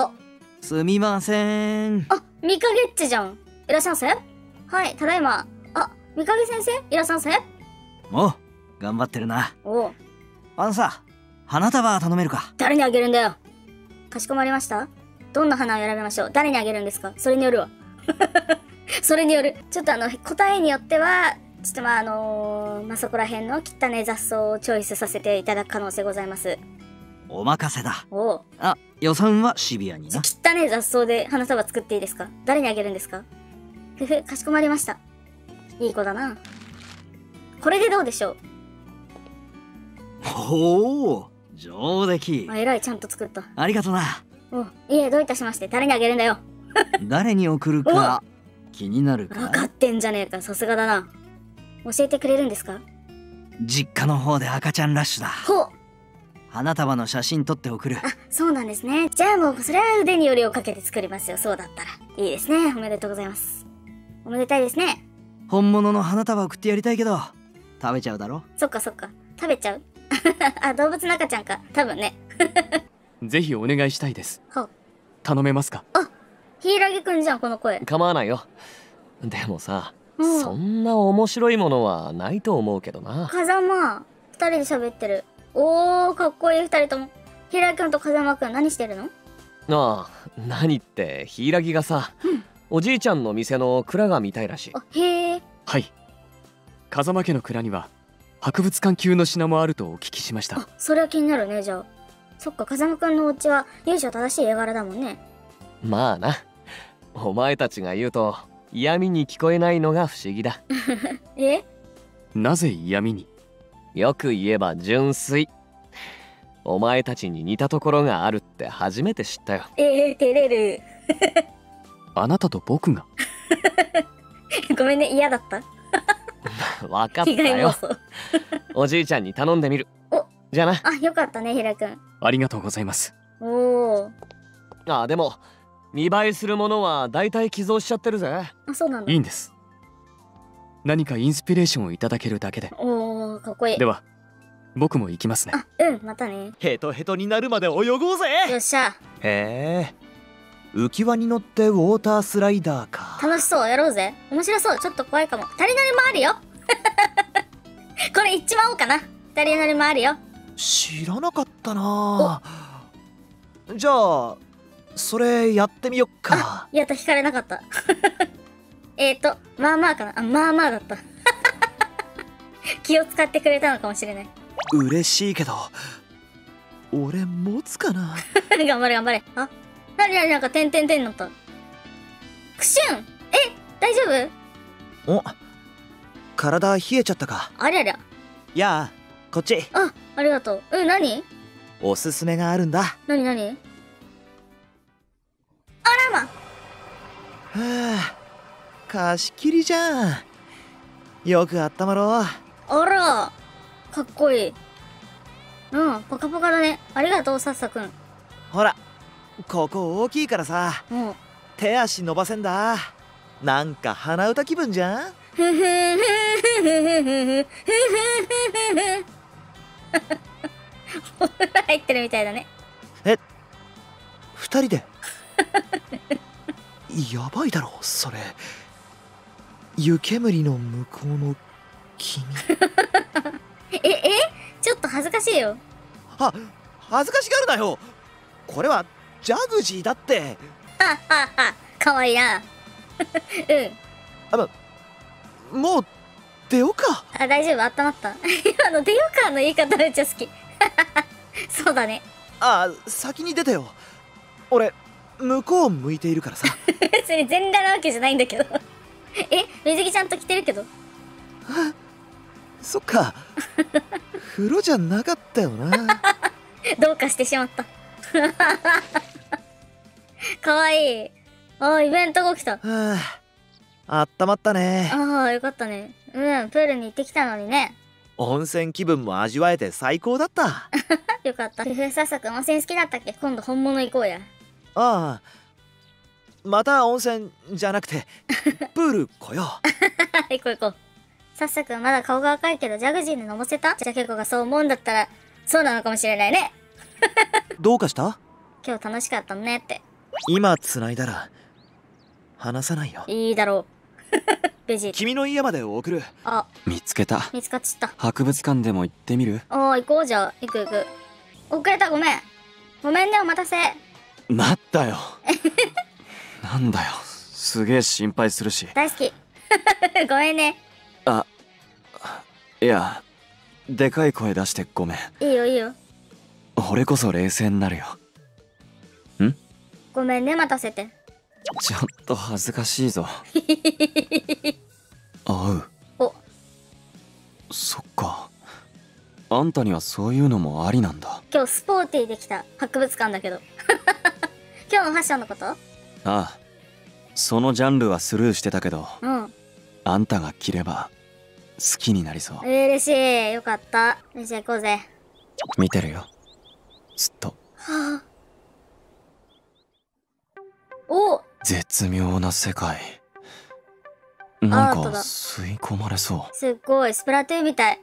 あ。すみません。あみかげっちじゃん。いらっしゃいませ。はいただいま。あみかげ先生いらっしゃいませ。お頑張ってるな。お。うあのさ花束頼めるか？誰にあげるんだよ。かしこまりました？どんな花を選びましょう？誰にあげるんですか？それによるわ。それによる。ちょっとあの答えによってはちょっとまああのーまあそこら辺の汚ね雑草をチョイスさせていただく可能性ございますお任せだ。お。うあ予算はシビアにな。汚ね雑草で花束作っていいですか？誰にあげるんですか？ふふかしこまりました。いい子だな。これでどうでしょう？おお上出来。あえらいちゃんと作った。ありがとな。おいえどういたしまして。誰にあげるんだよ。誰に送るか気になる分かかってんじゃねえか。さすがだな。教えてくれるんですか？実家の方で赤ちゃんラッシュだ。ほう花束の写真撮って送る。あそうなんですね。じゃあもうそれは腕によりをかけて作りますよ。そうだったら。いいですね。おめでとうございます。おめでたいですね。本物の花束送ってやりたいけど食べちゃうだろ？そっかそっか。食べちゃう？あ動物の赤ちゃんか。多分ね。ぜひお願いしたいです。頼めますか？柊くんじゃんこの声。構わないよ。でもさ、うん。そんな面白いものはないと思うけどな。風間二人で喋ってるおーかっこいい二人とも。平井くんと風間くん何してるの？ああ何って柊がさ、おじいちゃんの店の蔵が見たいらしい。あへえ。はい。風間家の蔵には博物館級の品もあるとお聞きしました。あそれは気になるねじゃあ。そっか風間くんのお家は由緒正しい絵柄だもんね。まあな。お前たちが言うと嫌味に聞こえないのが不思議だ。え？なぜ嫌味に？よく言えば純粋。お前たちに似たところがあるって初めて知ったよ。えー、照れる。あなたと僕が？ごめんね嫌だった。分かったよ。想。おじいちゃんに頼んでみる。お。じゃあな。あよかったね平井くんありがとうございます。おおあでも見栄えするものは大体寄贈しちゃってるぜ。あそうなんだいいんです。何かインスピレーションをいただけるだけで。おおかっこいい。では僕も行きますね。あうんまたね。ヘトヘトになるまで泳ごうぜ。よっしゃ。へえ。浮き輪に乗ってウォータースライダーか。楽しそうやろうぜ。面白そうちょっと怖いかも。二人乗りもあるよ。これ行っちまおうかな。二人乗りもあるよ。知らなかったな。じゃあそれやってみよっか。やった引かれなかった。えーとまあまあかな。あまあまあだった 気を使ってくれたのかもしれない。嬉しいけど俺持つかな？頑張れ頑張れ。あ？なになになんか点々点になったクシュン！え？大丈夫？お体冷えちゃったか。ありゃりゃ。やあこっち。あありがとう。うん何？おすすめがあるんだ。は何何？あらま！あ貸し切りじゃん。よくあったまろうあらかっこいい。うん、ポカポカだね。ありがとう、さっさくん。ほら、ここ大きいからさ、うん、手足伸ばせんだ。なんか鼻歌気分じゃん？ふふふふふふふふふ。ふふふふ。ふふふ。ふふふ。ふふ、二人でやばいだろ、それ。湯煙の向こうの君。ええ？ちょっと恥ずかしいよ。あ恥ずかしがるなよ。これはジャグジーだって。はっはっは。かわいいな。うん。もう出ようか。あ大丈夫？温まった。今の出ようかの言い方めっちゃ好き。そうだね。あ先に出てよ。俺向こう向いているからさ。別に全裸なわけじゃないんだけど。え？水着ちゃんと着てるけどそっか。風呂じゃなかったよな。どうかしてしまった。かわいい。あーイベントが来た。はああったまったね。ああよかったね。うんプールに行ってきたのにね。温泉気分も味わえて最高だった。あ よかった。ふふさくん温泉好きだったっけ？今度本物行こうや。あ。また温泉じゃなくてプール来よう。行こう行こうさっさくんまだ顔が赤いけどジャグジーで飲ませた？じゃあ結構がそう思うんだったらそうなのかもしれないね どうかした？今日楽しかったねって。今繋いだら話さないよいいだろう。ベジータ。君の家まで送るあ、見つけた？見つかっちゃった。博物館でも行ってみる？おー、行こうじゃあ。行く行く。遅れた、ごめん。ごめんね、お待たせ。待ったよ なんだよすげえ心配するし大好き。ごめんね。あいやでかい声出してごめん。いいよいいよ。俺こそ冷静になるよ。ごめんね、待たせて。ちょっと恥ずかしいぞ。あう。お、そっか。あんたにはそういうのもありなんだ。今日スポーティーできた。博物館だけど。今日のファッションのこと？ああ。そのジャンルはスルーしてたけど。うん。あんたが着れば好きになりそう嬉しい。よかった。じゃあ行こうぜ。見てるよずっとはあ。お絶妙な世界なんか吸い込まれそすっごい、スプラトゥーンみたい。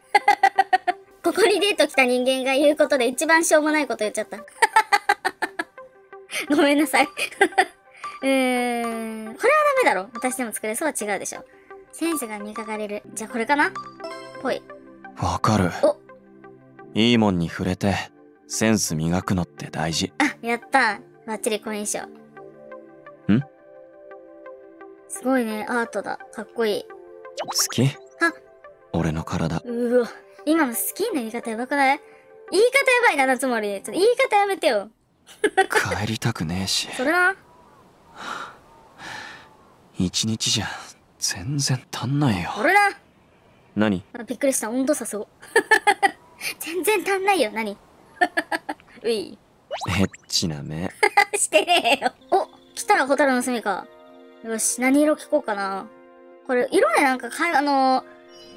ここにデート来た人間が言うことで一番しょうもないこと言っちゃった。ごめんなさい。うーん、これはダメだろ。私でも作れそうは違うでしょ。センスが磨かれる。じゃあこれかな？ぽい。うわかるおいいもんに触れてセンス磨くのって大事あ、やったバッチリ好印象。ん？すごいね、アートだ。かっこいい。好き？あ俺の体うわ。今の好きな言い方やばくない？言い方やばいな、夏森。ちょっと言い方やめてよ。帰りたくねえし それな。一日じゃ全然足んないよそれな。何？あびっくりした。温度差すご。全然足んないよ。何？うい。エッチな目 してねえよ。お来たらホタルの隅か。よし、何色聞こうかな。これ、色でなんかかい、あのー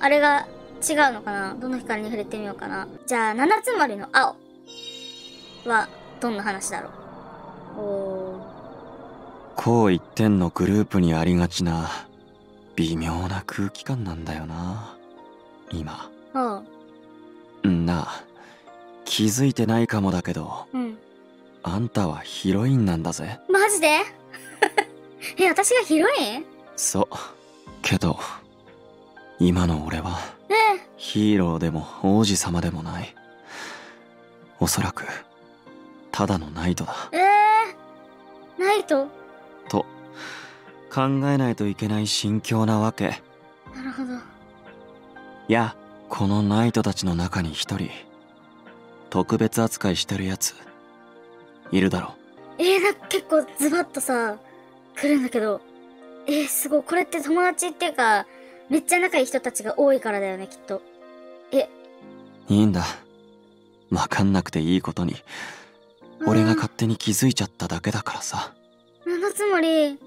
あれが違うのかなどの光に触れてみようかな。じゃあ、七つ森の青は、どんな話だろう。おー。こう一点のグループにありがちな微妙な空気感なんだよな。今。あん。な気づいてないかもだけどうん。あんたはヒロインなんだぜ。マジで？え、私がヒロイン？そう。けど今の俺はえヒーローでも王子様でもない。おそらくただのナイトだ。えー、ナイト？と考えないといけない心境なわけなるほど。いやこのナイトたちの中に一人特別扱いしてるやついるだろえー、な結構ズバッとさ、来るんだけど。えー、すごい。これって友達っていうか、めっちゃ仲いい人たちが多いからだよね、きっと。え、いいんだわかんなくていいことに俺が勝手に気づいちゃっただけだからさ七つ森。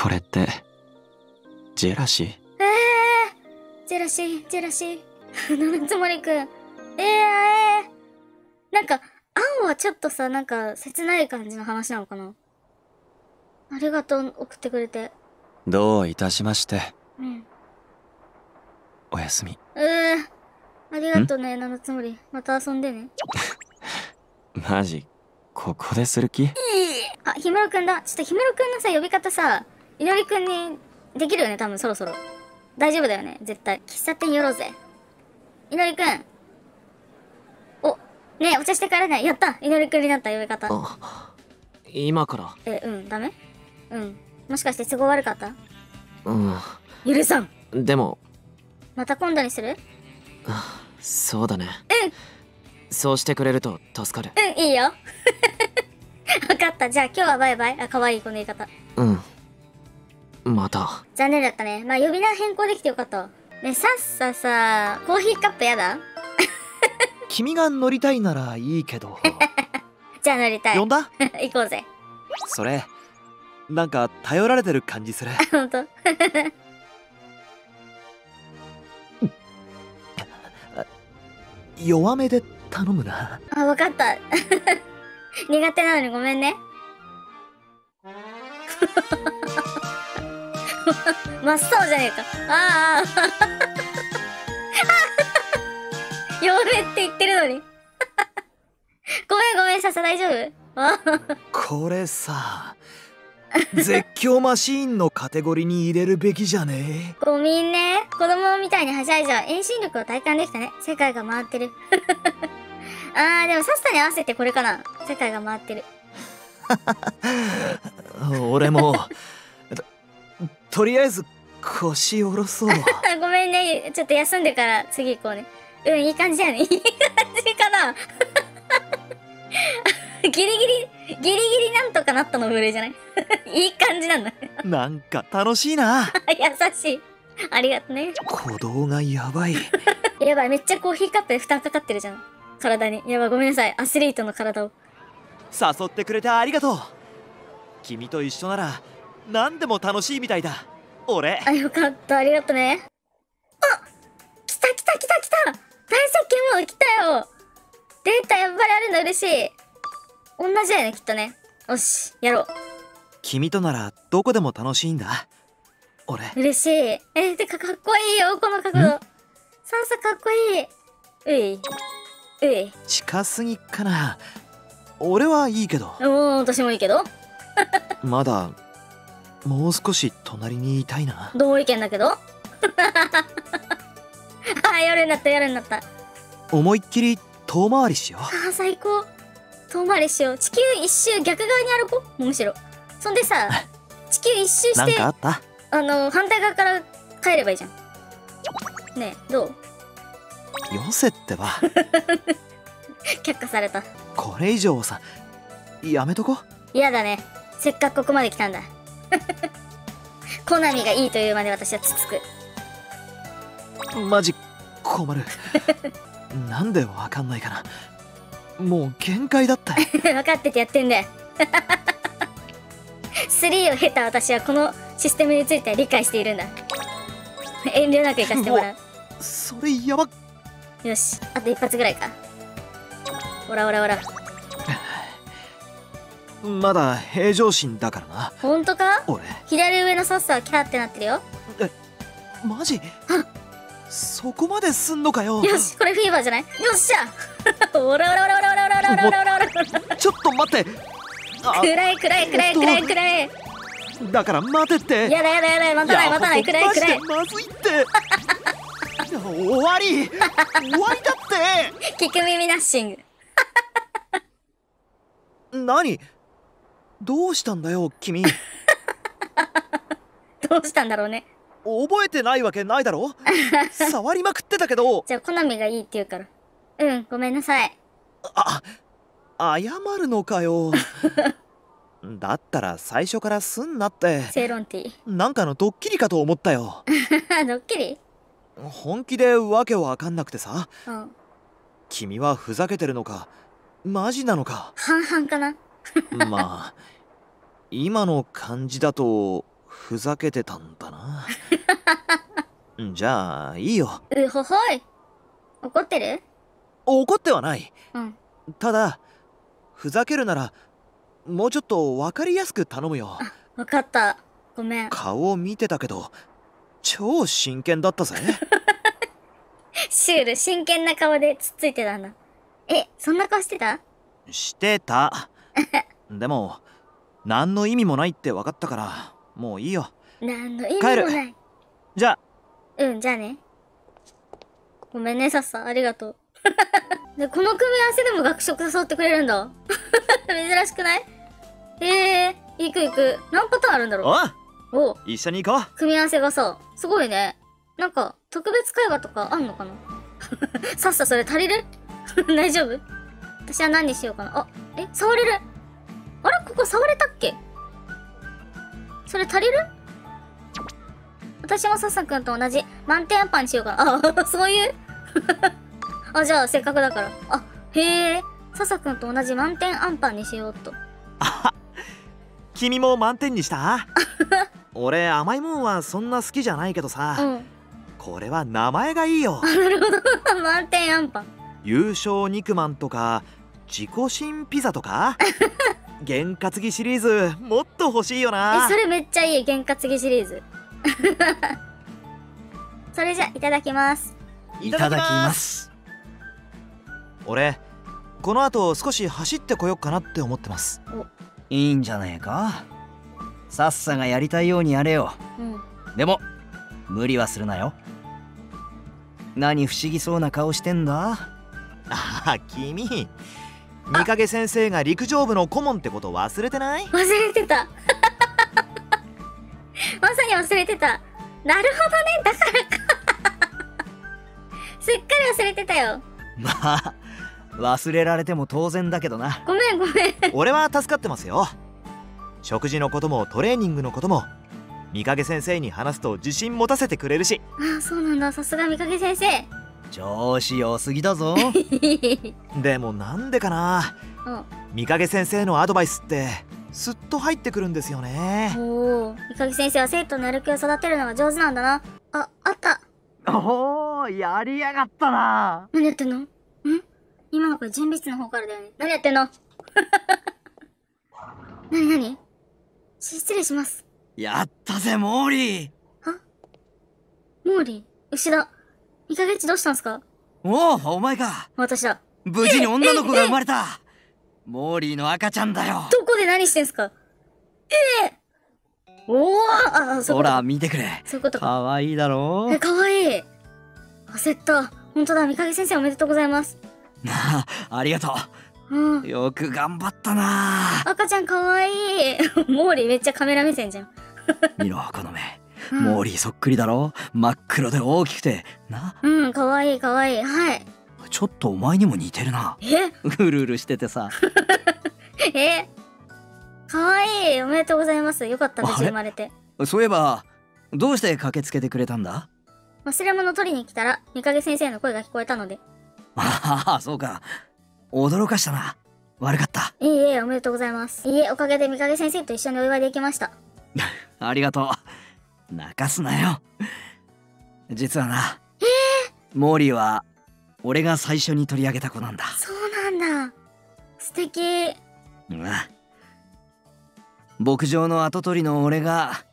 これってジェラシー？えー、ジェラシー、ジェラシー。七つ森くん？えー、えー。なんか、青はちょっとさ、なんか、切ない感じの話なのかな？ありがとう、送ってくれて。どういたしましてうん。おやすみうー、ありがとうね、七つ森。また遊んでね。マジここでする気？あ、ひむろくんだ。ちょっとひむろくんのさ、呼び方さ、いのりくんにできるよね、多分そろそろ。大丈夫だよね、絶対。喫茶店寄ろうぜ。いのりくん。お、ねえ、お茶して帰れない。やったいのりくんになった呼び方。あ今から？え、うん、ダメ？うん。もしかして都合悪かった？うん許さん。でもまた今度にする？そうだねそうしてくれると助かるうん、いいよ。わかった。じゃあ今日はバイバイ。あ、可愛いこの言い方。うんまた残念だったね。まあ呼び名変更できてよかったわ。ね、さっささ、コーヒーカップやだ？君が乗りたいならいいけど じゃあ乗りたい。呼んだ？行こうぜ。それなんか頼られてる感じするほんと弱めで頼むなあ、わかった。苦手なのにごめんね。真っ青じゃねえか。ああ。弱めって言ってるのに。ごめんごめん、ささ大丈夫？あこれさ絶叫マシーンのカテゴリーに入れるべきじゃね？ごめんね。子供みたいにはしゃいじゃう。遠心力を体感できたね。世界が回ってる。あー、でもさっさに合わせてこれかな。世界が回ってる。俺もととりあえず腰下ろそうあ ごめんね。ちょっと休んでから次行こうね。うん、いい感じやね。いい感じかな。ギリギリ、ギリギリなんとかなったのブルーじゃない？いい感じなんだ。なんか楽しいな優しい。ありがとね。鼓動がやばいやばい、めっちゃコーヒーカップで負担かかってるじゃん。体に。やばい、ごめんなさい。アスリートの体を。誘ってくれてありがとう君と一緒なら何でも楽しいみたいだ俺あ、よかった。ありがとね。あ来た来た来た来た大接近も来たよデータやっぱりあるの嬉しい。同じだよね、きっとね。よし、やろう。君とならどこでも楽しいんだ俺嬉しい。え、てかかっこいいよ、この角度。さんさかっこいい。うい。うい。近すぎっかな俺はいいけどもう、私もいいけど。まだもう少し隣にいたいな。同意見だけど？あ、夜になった、夜になった。思いっきり遠回りしよあー最高。遠回りしよう。地球一周逆側に歩こう。むしろそんでさ 地球一周うなんしてかあった？あの反対側から帰ればいいじゃん。ねえどう？よせってば。却下された。これ以上さやめとこ嫌だね。せっかくここまで来たんだ コナミがいいというまで私はつつく。マジ困る。なんでわかんないかな。もう限界だったよ。分かっててやってんだよ。3を経た私はこのシステムについては理解しているんだ。遠慮なく行かせてもらう。それやばよしあと一発ぐらいか。ほらほらほらまだ平常心だからな。ほんとか？俺。左上のサッサはキャーってなってるよ。マジ？そこまですんのかよ。よしこれフィーバーじゃない？よっしゃ！おらおらおらおらおらおらおらおらおらおらちょっと待ってあ暗い暗い暗い暗い暗いだから待てってやだやだやだ待たない待たない暗い暗いまずいって終わり終わりだって聞く耳ナッシング何どうしたんだよ君。どうしたんだろうね。覚えてないわけないだろ？触りまくってたけど。じゃあコナミがいいって言うから。うんごめんなさい。あ謝るのかよ。だったら最初からすんなって。セイロンティなんかのドッキリかと思ったよ。ー ドッキリ？本気でわけわかんなくてさ。うん。君はふざけてるのかマジなのか。半々かなまあ今の感じだとふざけてたんだな。じゃあいいよ。うほほい。怒ってる？怒ってはない。うん。ただふざけるならもうちょっと分かりやすく頼むよ。わかった。ごめん。顔を見てたけど超真剣だったぜ。シュール真剣な顔でつっついてたんだ。えそんな顔してた？してた でも何の意味もないって分かったからもういいよ。何の意味もない。じゃあ。うんじゃあね。ごめんねさっさありがとう。でこの組み合わせでも学食誘ってくれるんだ。珍しくない？ええー、行く行く。何パターンあるんだろおう。お一緒に行こう。組み合わせがさすごいね。なんか特別会話とかあんのかな？さっさそれ足りる？大丈夫？私は何にしようかな？あえ触れる？あれ？ここ触れたっけ？それ足りる？私もさっさくんと同じ。満点アンパンにしようか。なあ そういう？あじゃあせっかくだから。あへえ。ささくんと同じ。満点アンパンにしようっと。君も満点にした？俺甘いもんはそんな好きじゃないけどさ、うん。これは名前がいいよ。満点アンパン。優勝肉まんとか自己新ピザとか？験担ぎシリーズもっと欲しいよえなそれめっちゃいい験担ぎシリーズ。それじゃいただきます。いただきます。俺この後少し走ってこようかなって思ってます。いいんじゃねえか？さっさがやりたいようにやれよ。うん。でも無理はするなよ。何不思議そうな顔してんだ？ああ君三影先生が陸上部の顧問ってこと忘れてない？忘れてた。まさに忘れてた。なるほどね。だからか。すっかり忘れてたよ。まあ忘れられても当然だけどな。ごめんごめん。俺は助かってますよ。食事のこともトレーニングのことも。三影先生に話すと自信持たせてくれるし。ああそうなんだ。さすが三影先生調子良すぎだぞ。でもなんでかな。うん。三影先生のアドバイスってすっと入ってくるんですよね。おお三影先生は生徒のやる気を育てるのが上手なんだな。ああった。おおやりやがったな。何やってんの？ん？今の声準備室の方からだよね。何やってんの？何何？し失礼します。やったぜモーリー。モーリー？牛田2ヶ月どうしたんすか？おおお前か。私だ無事に女の子が生まれた。モーリーの赤ちゃんだよ。どこで何してんすか？ええ。おおああそうほら見てくれ。そういうことか。かわいいだろ？えかわいい。焦った。本当だ。三影先生おめでとうございます。なあありがとう。ん。うよく頑張ったな赤ちゃんかわいい。モーリーめっちゃカメラ目線じゃん。見ろこの目。うんモーリーそっくりだろ？真っ黒で大きくて。な？うんかわいいかわい。いはい。ちょっとお前にも似てるな。え？うるうるしててさ。え？かわい。いおめでとうございます。よかった無事あれ？生まれて。そういえばどうして駆けつけてくれたんだ？忘れ物取りに来たら三影先生の声が聞こえたので。ああそうか。驚かしたな。悪かった。いいえおめでとうございます。いいえおかげで三影先生と一緒にお祝いできました。ありがとう泣かすなよ。実はなモーリーは俺が最初に取り上げた子なんだ。そうなんだ。素敵。うん。牧場の跡取りの俺が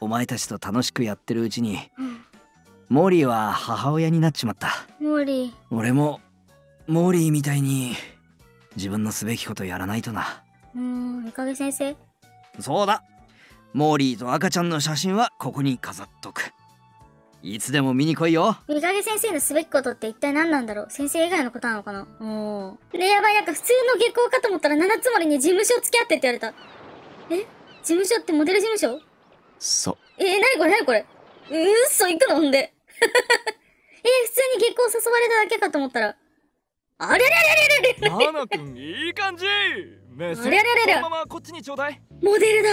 お前たちと楽しくやってるうちにうん。モーリーは母親になっちまった。モーリ俺もモーリーみたいに自分のすべきことやらないとな。ーうん三影先生。そうだモーリーと赤ちゃんの写真はここに飾っとく。いつでも見に来いよ。三影先生のすべきことって一体何なんだろう？先生以外のことなのかな？おー。でやばい。なんか普通の下校かと思ったら七つ森に事務所付き合ってって言われた。え？事務所ってモデル事務所？そえー、なにこれ？なにこれ？うーっそ行くの？ほんで。えー、普通に下校誘われただけかと思ったら。あれれれれれれ花くんいい感じ目線ありゃりゃりゃりゃそのままこっちにちょうだいモデルだ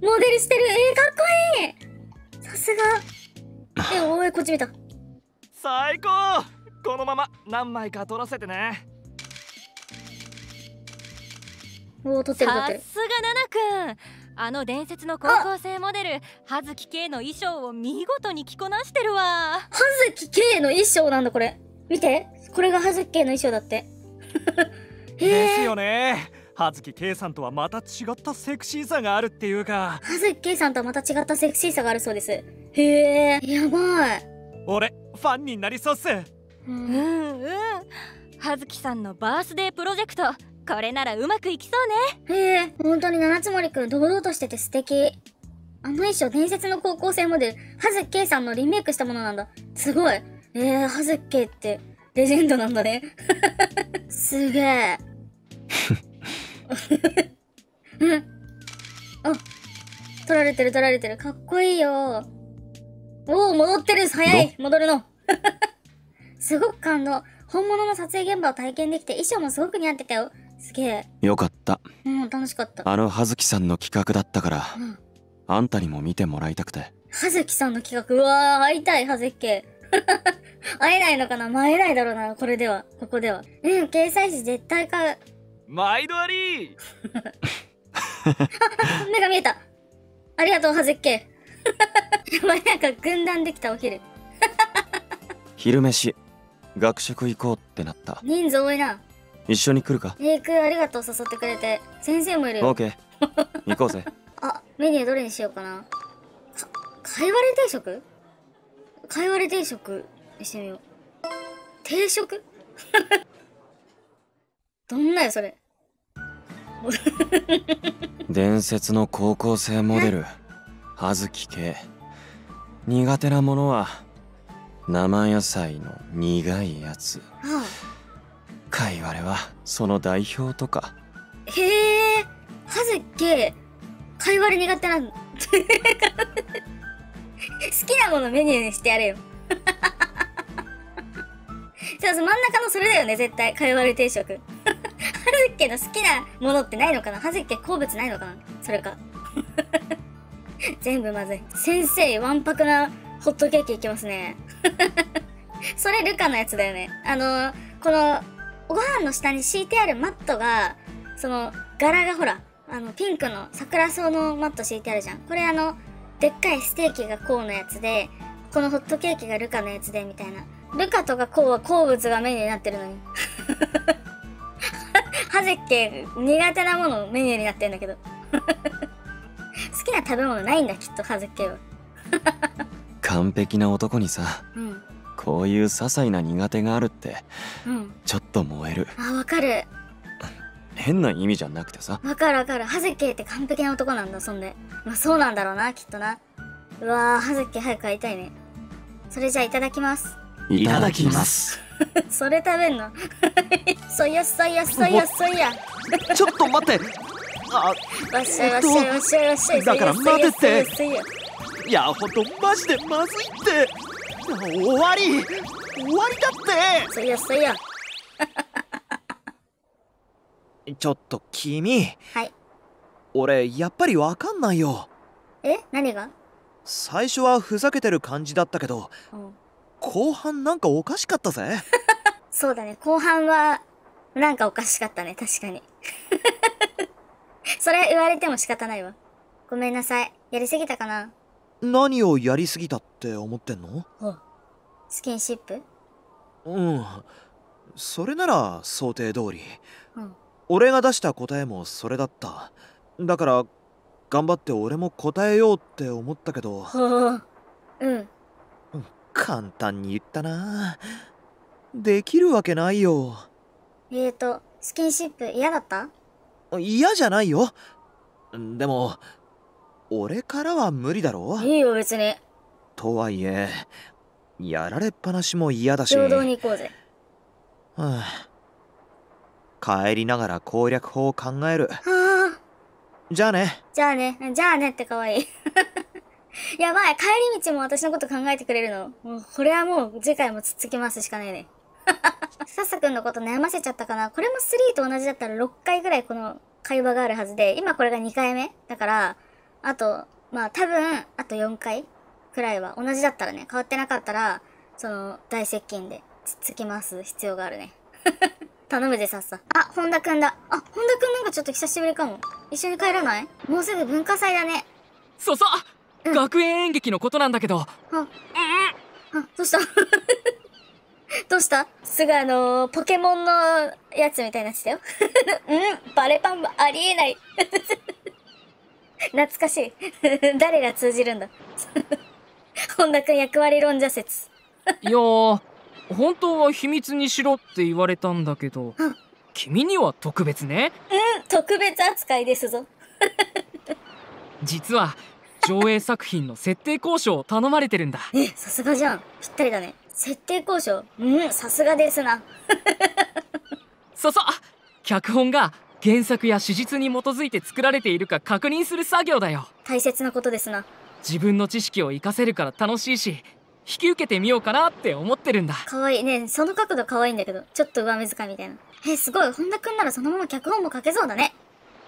モデルしてる。えー、かっこいい。さすが。えおいこっち見た。最高。このまま何枚か撮らせてね。おお撮ってる撮って。るさすがナナくん。あの伝説の高校生モデル葉月圭の衣装を見事に着こなしてるわ。葉月圭の衣装なんだこれ。見て。これが葉月圭の衣装だって。ですよね葉月圭さんとはまた違ったセクシーさがあるっていうか。葉月圭さんとはまた違ったセクシーさがあるそうです。へえやばい。俺ファンになりそうっす。ううんんうん。葉月さんのバースデープロジェクト。これならうまくいきそうね。へえ本当に七つ森くん堂々としてて素敵。あの衣装伝説の高校生モデル。葉月圭さんのリメイクしたものなんだ。すごい。えー、葉月圭ってレジェンドなんだね。すげえうん。あ取られてる取られてる。かっこいいよ。おお戻ってる。早い。戻るの。すごく感動。本物の撮影現場を体験できて衣装もすごく似合ってたよ。すげえ。うよかった。うん楽しかった。あの葉月さんの企画だったからうん。あんたにも見てもらいたくて。葉月さんの企画？うわー会いたい葉月。圭 会えないのかな？まあ会えないだろうなこれでは。ここでは。うん掲載誌絶対買う毎度あり。目が見えた。ありがとう葉月圭やばいなんか軍団できたお昼。昼飯。学食行こうってなった。人数多いな。一緒に来るか？えーくんありがとう誘ってくれて。先生もいるよ。オーケー。行こうぜ。あメニューどれにしようかな。かかいわれ定食？かいわれ定食にしてみよう。定食？どんなよ、それ。伝説の高校生モデル葉月系苦手なものは生野菜の苦いやつあかいわれはその代表とかあへえ、はずっけ、かいわれ苦手なの。好きなものメニューにしてやれよ。そうそう、真ん中のそれだよね、絶対。かいわれ定食。はずっけの好きなものってないのかな？はずっけ好物ないのかな？それか。全部まずい。先生、わんぱくなホットケーキいきますね。それルカのやつだよね。あのこの、ご飯の下に敷いてあるマットが、その、柄がほら、あの、ピンクの桜草のマット敷いてあるじゃん。これあの、でっかいステーキがこうのやつで、このホットケーキがルカのやつで、みたいな。ルカとかこうは好物がメニューになってるのに。はぜっけ苦手なものメニューになってんだけど。好きな食べ物ないんだ、きっと、はぜっけは。完璧な男にさうん。こういう些細な苦手があるってうん。ちょっと燃えるあ、わかる。変な意味じゃなくてさわかるわかる。はぜけって完璧な男なんだ、そんで。まあそうなんだろうな、きっとな。うわー、はぜけ早く会いたいね。それじゃあいただきます。いただきます。それ食べんの？そいやそいやそいやそいや。ちょっと待って。あわっしわっしわっしわっし。だから待てって。そいやほんとマジでまずいって。終わり。終わりだっそいやそいや。て ちょっと君。はい。俺やっぱりわかんないよ。え？何が？最初はふざけてる感じだったけどうん。後半なんかおかしかったぜ そうだね。後半は、なんかおかしかったね。確かに。それ言われても仕方ないわ。ごめんなさい。やりすぎたかな？何をやりすぎたって思ってんの？スキンシップ？うんそれなら想定通りうん。俺が出した答えもそれだっただから頑張って俺も答えようって思ったけど。うん。簡単に言ったな。できるわけないよ。えーと、スキンシップ嫌だった？嫌じゃないよ。でも俺からは無理だろ。いいよ別に。とはいえやられっぱなしも嫌だし。平等に行こうぜ。はあ帰りながら攻略法を考える。はあ。じゃあね。じゃあね、じゃあねって可愛い。やばい、帰り道も私のこと考えてくれるの。もう、これはもう次回もつっつきますしかないね。さっさくんのこと悩ませちゃったかなこれも3と同じだったら6回ぐらいこの会話があるはずで、今これが2回目だから、あと、まあ多分、あと4回くらいは同じだったらね、変わってなかったら、その、大接近でつっつきます必要があるね。頼むぜ、さっさ。あ、本田くんだ。あ、本田くんなんかちょっと久しぶりかも。一緒に帰らない？もうすぐ文化祭だね。そうそう、学園演劇のことなんだけどあ、あ、どうした？どうした？すぐあのーポケモンのやつみたいになってたよ。うん、バレパンはありえない。懐かしい。誰が通じるんだ？本田くん役割論者説。いやー本当は秘密にしろって言われたんだけどうん君には特別ね特別扱いですぞ。実は上映作品の設定交渉を頼まれてるんだえ、さすがじゃん。ぴったりだね。設定交渉？うん、さすがですな。そうそう脚本が原作や史実に基づいて作られているか確認する作業だよ大切なことですな。自分の知識を活かせるから楽しいし引き受けてみようかなって思ってるんだかわいい。ねその角度かわいいんだけど。ちょっと上目遣いみたいな。え、すごい。本田くんならそのまま脚本も書けそうだね。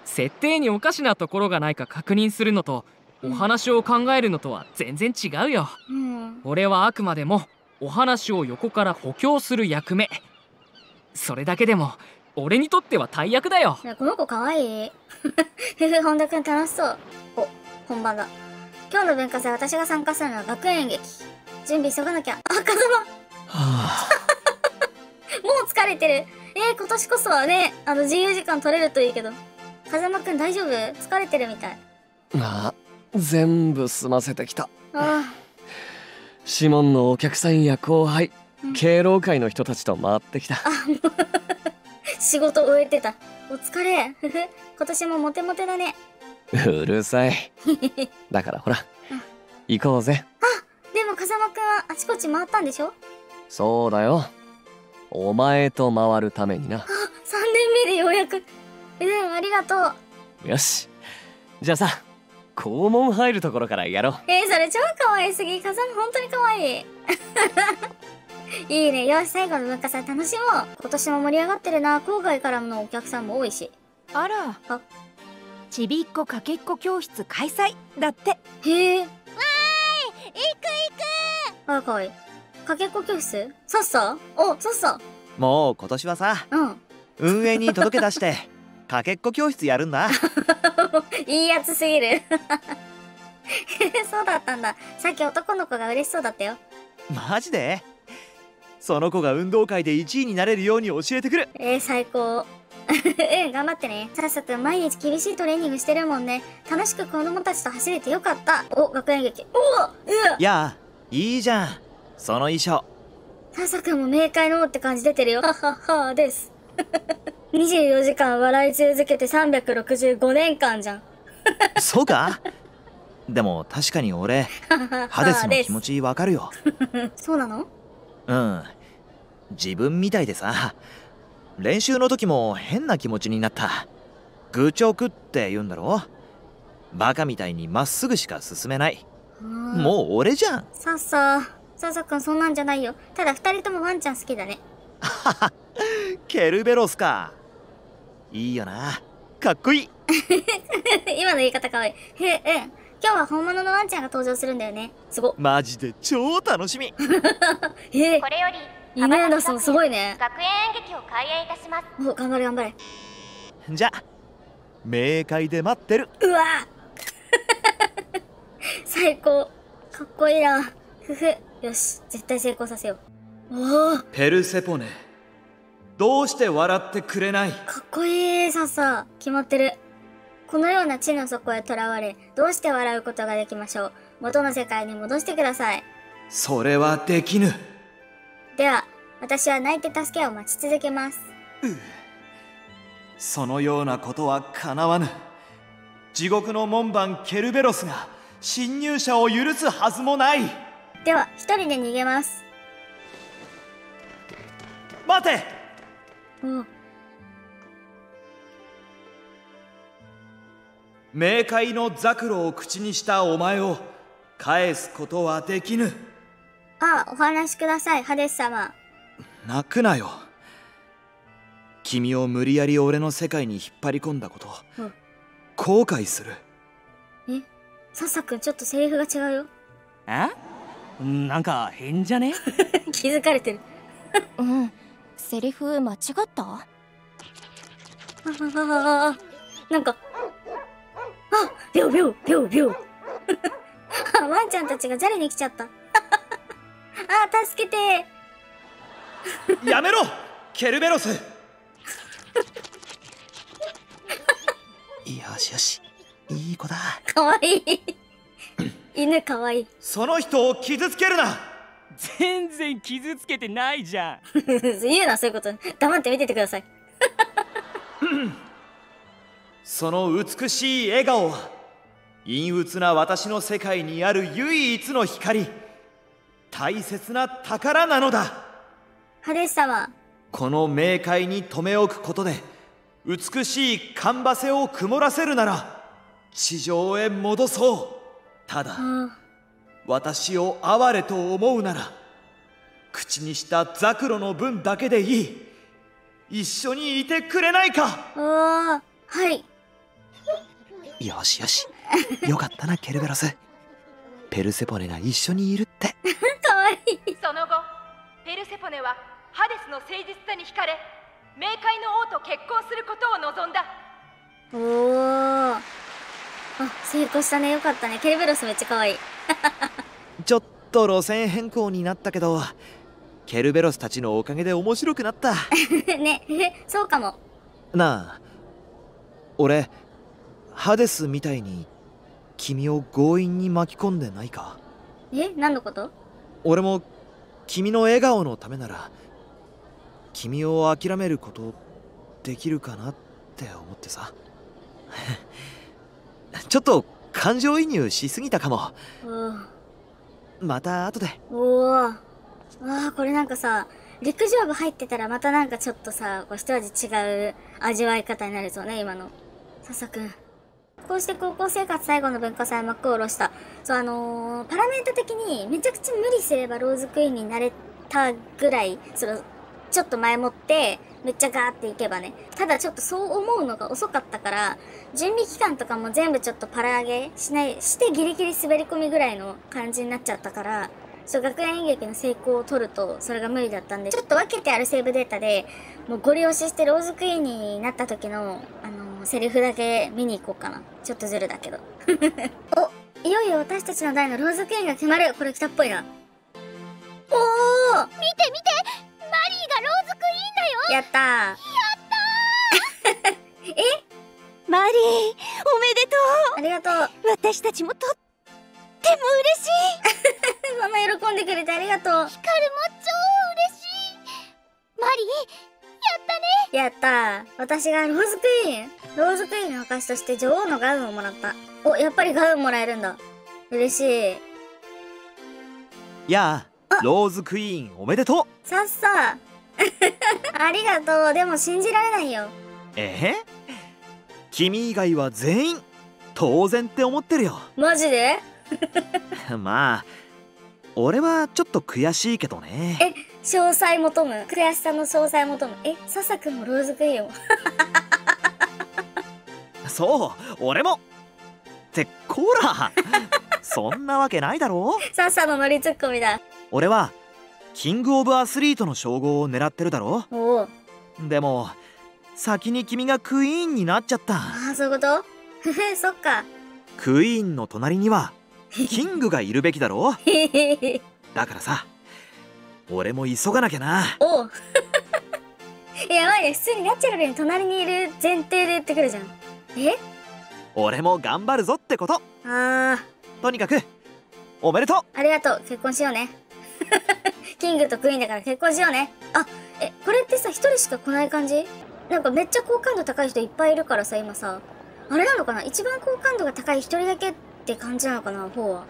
設定におかしなところがないか確認するのとお話を考えるのとは全然違うようん。俺はあくまでもお話を横から補強する役目それだけでも俺にとっては大役だよねこの子かわい？い。本田くん楽しそう。お、本番だ。今日の文化祭私が参加するのは学園演劇。準備急がなきゃ。あ、風間 もう疲れてる。えー、今年こそはね、あの、自由時間取れるといいけど。風間くん大丈夫？疲れてるみたい。あ全部済ませてきたあシモンのお客さんや後輩敬老会の人たちと回ってきた 仕事終えてた。お疲れ。今年もモテモテだね。うるさい だからほらうん行こうぜでも風間くんはあちこち回ったんでしょ？そうだよお前と回るためにな ?3 年目でようやく。うん、ありがとう。よしじゃあさ校門入るところからやろうえー、それ超可愛すぎ。風間本当に可愛い。いいね。よし、最後の文化祭楽しもう。今年も盛り上がってるな。郊外からのお客さんも多いし。あらあちびっこかけっこ教室開催だってへえ。行くあ、可愛い。かけっこ教室？さっさお、さっさ。もう今年はさうん。運営に届け出してかけっこ教室やるんだ いいやつすぎる。そうだったんだ。さっき男の子が嬉しそうだったよ。マジで？その子が運動会で1位になれるように教えてくるえー、最高。うん、頑張ってね。さっさくん毎日厳しいトレーニングしてるもんね。楽しく子供たちと走れてよかった。お、学園劇。おういやいいじゃんその衣装さっさくんも冥界の王って感じ出てるよ。はははです。24時間笑い続けて365年間じゃん。そうか？でも確かに俺ハデスの気持ちわかるよ。そうなの？うん。自分みたいでさ。練習の時も変な気持ちになった。愚直って言うんだろ？バカみたいにまっすぐしか進めない。もう俺じゃん。さっさ、さっさくんそんなんじゃないよ。ただ二人ともワンちゃん好きだね。ケルベロスかいいよなかっこいい 今の言い方かわいい。へうん。今日は本物のワンちゃんが登場するんだよね。すご。マジで超楽しみ へこれよりイネーナスもすごいね。学園演劇を開演いたしますお、頑張れ頑張れ。じゃ冥界で待ってるうわ 最高。かっこいいな。ふふ。よし、絶対成功させよう。おお、かペルセポネどうして笑ってくれない？っこいい、さっさ。決まってる。このような地の底へ囚われ、どうして笑うことができましょう？元の世界に戻してください。それはできぬでは、私は泣いて助けを待ち続けます。そのようなことはかなわぬ地獄の門番ケルベロスが侵入者を許すはずもないでは、一人で逃げます。待てお冥界のザクロを口にしたお前を返すことはできぬ。あ、お話しください、ハデス様。泣くなよ。君を無理やり俺の世界に引っ張り込んだこと、うん。後悔する。え？さっさくん、ちょっとセリフが違うよ。え？なんか変じゃね？気づかれてる。うんセリフ間違った？ああなんか、あ、ビョウビョウ、ビョウビョウ。あワンちゃんたちがじゃれに来ちゃった。あ、助けて。やめろケルベロスよしよしいい子だかわいい。犬かわいい。その人を傷つけるな全然傷つけてないじゃん 言うな、そういうこと。黙って見ててください。その美しい笑顔は陰鬱な私の世界にある唯一の光大切な宝なのだハデス様。この冥界に留め置くことで美しいカンバセを曇らせるなら地上へ戻そうただあ私を哀れと思うなら口にしたザクロの分だけでいい一緒にいてくれないかあー、はい。よしよしよかったなケルベロスペルセポネが一緒にいるって かわいい。その後ペルセポネはハデスの誠実さに惹かれ冥界の王と結婚することを望んだおー。あ、成功したね。よかったね。ケルベロスめっちゃかわいい。ちょっと路線変更になったけどケルベロスたちのおかげで面白くなった。ね、えそうかも。なあ俺ハデスみたいに君を強引に巻き込んでないか？え何のこと？俺も君の笑顔のためなら君を諦めることできるかなって思ってさ。ちょっと感情移入しすぎたかも。また後で。おおわあこれなんかさ陸上部入ってたらまたなんかちょっとさこう一味違う味わい方になるぞね今の。笹くんこうして高校生活最後の文化祭幕を下ろした。そうあのー、パラメータ的にめちゃくちゃ無理すればローズクイーンになれたぐらいそのちょっと前もってめっちゃガーっていけばね。ただちょっとそう思うのが遅かったから準備期間とかも全部ちょっとパラ上げしないしてギリギリ滑り込みぐらいの感じになっちゃったからそう学園演劇の成功を取るとそれが無理だったんでちょっと分けてあるセーブデータでもうゴリ押ししてローズクイーンになった時のあのセリフだけ見に行こうかな。ちょっとずるだけど。おいよいよ私たちの代のローズクイーンが決まる。これ来たっぽいな。おお見て見て！ーがローズクイーンだよ。やったやった え？マリーおめでとう。ありがとう。私たちもとっても嬉しい。ママ喜んでくれてありがとう。ヒカルも超嬉しい。マリーやったね。やった私がローズクイーンローズクイーンの証として女王のガウンをもらった。おやっぱりガウンもらえるんだ。嬉しい。やあ ローズクイーンおめでとう。さっさ ありがとう。でも信じられないよ。え君以外は全員当然って思ってるよ。マジで？まあ俺はちょっと悔しいけどね。え詳細求む？悔しさの詳細求む？え笹くんもローズクイーンを？そう俺も。ってこらそんなわけないだろさっさのノリツッコミだ俺はキングオブアスリートの称号を狙ってるだろおおでも先に君がクイーンになっちゃった。ああそういうこと？そっか。クイーンの隣には キングがいるべきだろ だからさ俺も急がなきゃな。おう。やばいね。普通にナチュラルに隣にいる前提で言ってくるじゃん。え？俺も頑張るぞってこと。あとにかくおめでとう。ありがとう。結婚しようねキングとクイーンだから結婚しようね。あえこれってさ一人しか来ない感じ？なんかめっちゃ好感度高い人いっぱいいるからさ今さ。あれなのかな？一番好感度が高い一人だけって感じなのかな方は。